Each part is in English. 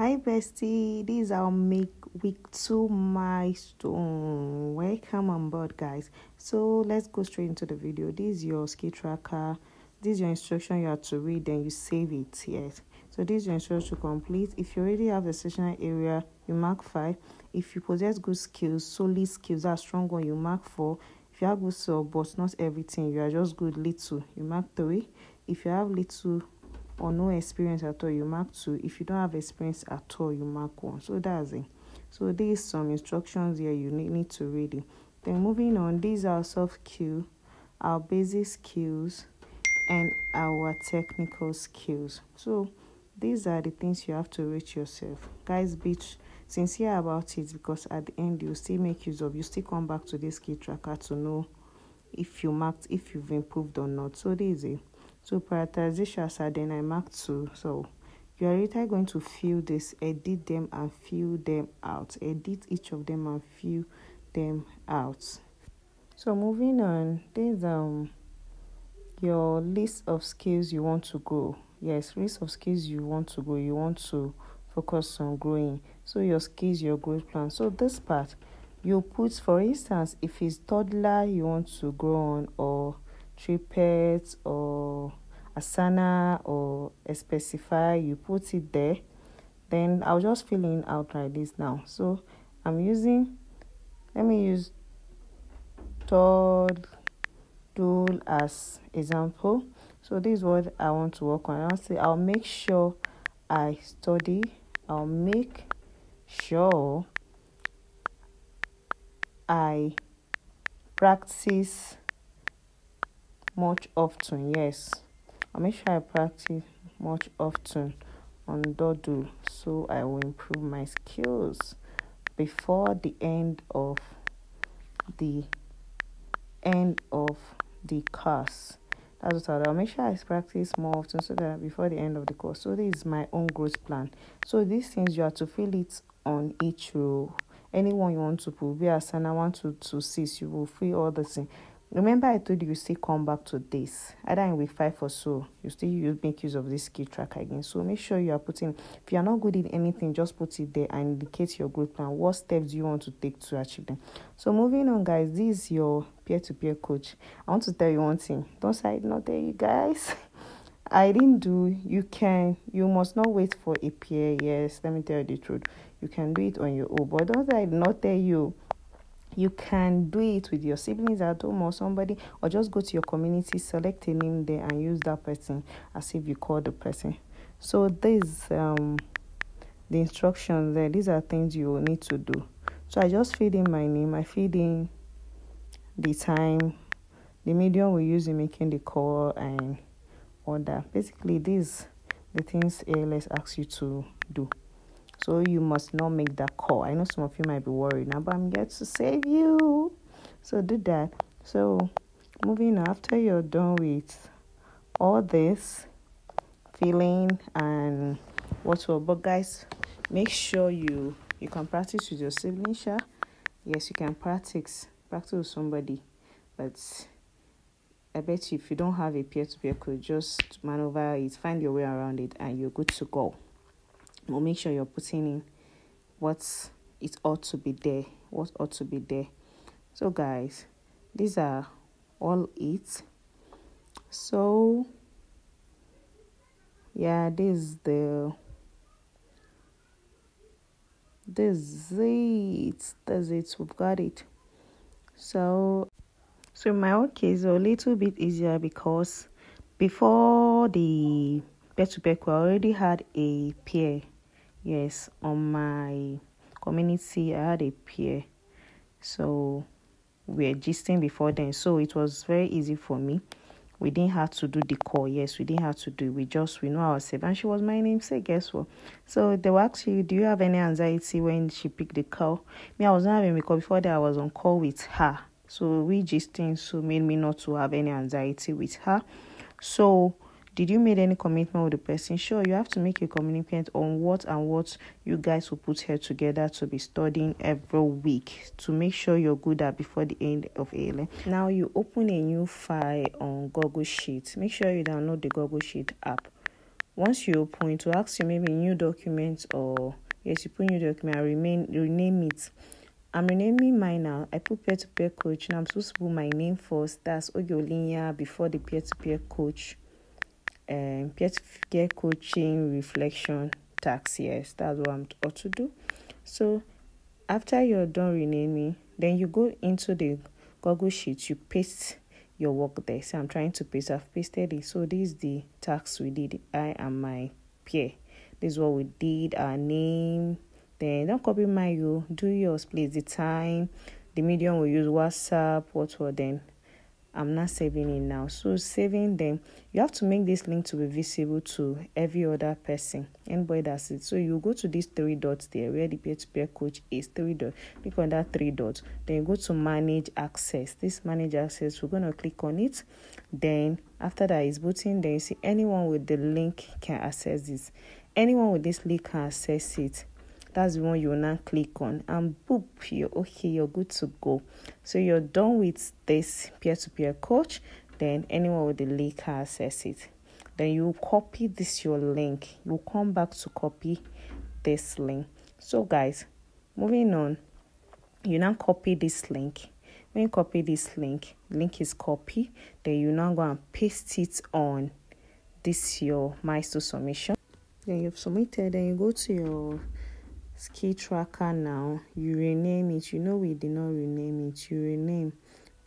Hi bestie, this is our make week two milestone. Welcome on board, guys. So let's go straight into the video. This is your skill tracker. This is your instruction you have to read, then you save it. Yes. So this is your instruction to complete. If you already have the sessional area, you mark five. If you possess good skills, solid skills are strong one, you mark four. If you have good soul, but not everything, you are just good little, you mark three. If you have little or no experience at all, you mark two. If you don't have experience at all, you mark one. So that's it. So these some instructions here you need, need to read it. Then moving on, these are soft skills, our basic skills, and our technical skills. So these are the things you have to reach yourself. Guys, be sincere about it because at the end you still make use of you still come back to this skill tracker to know if you marked if you've improved or not. So this is it. So prioritization aside, then I mark two. So you are later going to fill this, edit them and fill them out. Edit each of them and fill them out. So moving on, there's um your list of skills you want to grow. Yes, list of skills you want to grow. You want to focus on growing. So your skills, your growth plan. So this part you put for instance if it's toddler you want to grow on or triplet or asana or specify you put it there then i'll just fill in out like this now. So i'm using let me use third tool as example. So this is what i want to work on. I'll say i'll make sure i study. I'll make sure i practice much often yes I'll make sure I practice much often on Doodle so I will improve my skills before the end of the end of the course. That's what I'll, I'll make sure I practice more often so that before the end of the course. So this is my own growth plan. So these things you have to fill it on each row. Anyone you want to put, be I want to two six, you will fill all the things. Remember, I told you you still come back to this. Either in week five or so, you still use make use of this skill tracker again. So make sure you are putting. If you are not good in anything, just put it there and indicate your growth plan. What steps do you want to take to achieve them? So moving on, guys. This is your peer-to-peer coach. I want to tell you one thing. Don't did not tell you guys. I didn't do. You can. You must not wait for a peer. Yes, let me tell you the truth. You can do it on your own. But don't I not tell you you can do it with your siblings at home or somebody or just go to your community select a name there and use that person as if you call the person. So this um the instructions there these are things you need to do. So i just feed in my name. I feed in the time the medium we use in making the call and order. Basically these the things ALX asks you to do so you must not make that call. I know some of you might be worried now, but I'm here to save you. So do that. So moving after you're done with all this feeling and whatsoever, but guys, make sure you you can practice with your sibling. Yes, you can practice practice with somebody, but I bet you if you don't have a peer to peer coach, just maneuver it, find your way around it, and you're good to go or make sure you're putting in what it ought to be there what ought to be there. So guys these are all it. So yeah this is the this is it. That's it. We've got it. So so in my own case a little bit easier because before the peer to peer I already had a peer. Yes on my community i had a peer. So we were gisting before then. So it was very easy for me. We didn't have to do the call. Yes we didn't have to do we just we know ourselves. And she was my name say guess what? So they were asking do you have any anxiety when she picked the call? Me i was not having a call. Before that i was on call with her. So we gisting so made me not to have any anxiety with her. So did you make any commitment with the person? Sure, you have to make a commitment on what and what you guys will put here together to be studying every week to make sure you're good at before the end of A Now you open a new file on Google Sheet. Make sure you download the Google Sheet app. Once you open it ask you maybe new document or yes you put new document I remain rename it. I'm renaming mine now. I put peer-to-peer coach and i'm supposed to put my name first. That's Oge before the peer-to-peer coach um peer-to-peer coaching reflection tax yes that's what i'm ought to do. So after you're done renaming then you go into the google sheet you paste your work there. So i'm trying to paste i've pasted it. So this is the tax we did i and my peer. This is what we did our name. Then don't copy my you do yours please. The time the medium we use whatsapp what were then I'm not saving it now. So saving them, you have to make this link to be visible to every other person, anybody that's it. So you go to these three dots there where the peer-to-peer coach is three dots. Click on that three dots. Then you go to manage access. This manage access, we're gonna click on it. Then after that is button, then you see anyone with the link can access this. Anyone with this link can access it that's the one you will now click on. And boop you're okay you're good to go. So you're done with this peer-to-peer coach then anyone with the link can access it. Then you copy this your link. You come back to copy this link. So guys moving on. You now copy this link. When you copy this link link is copy then you now go and paste it on this your milestone submission. Then you've submitted then you go to your ski tracker now. You rename it. You know we did not rename it. You rename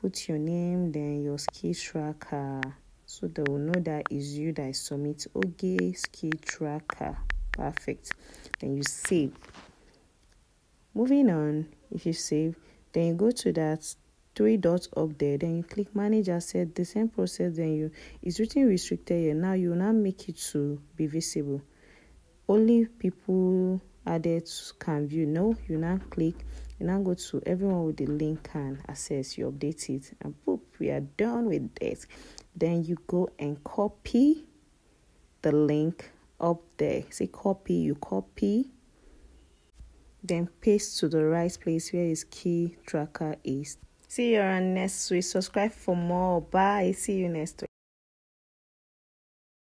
put your name then your ski tracker. So they will know that is you that submit. Okay ski tracker. Perfect. Then you save. Moving on. If you save then you go to that three dots up there. Then you click manage asset the same process. Then you it's written restricted here. Now you now make it to be visible. Only people added can view no you now click you now go to everyone with the link can access you update it and boop we are done with this then you go and copy the link up there. Say copy you copy then paste to the right place where his ski tracker is. See you on next week. Subscribe for more. Bye. See you next week